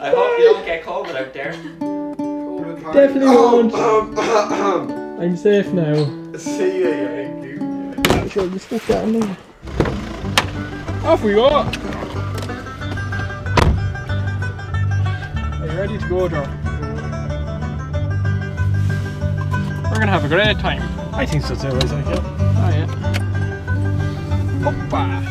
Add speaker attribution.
Speaker 1: I hope you don't get COVID out there.
Speaker 2: Definitely oh, won't.
Speaker 3: won't.
Speaker 2: I'm safe now.
Speaker 3: See ya, you.
Speaker 2: Sure, just stick that in there. Off we go! Are you ready to go, Joe? We're gonna have a great time.
Speaker 4: I think so too, Isaac. Yeah.
Speaker 2: Oh yeah. Hoppa!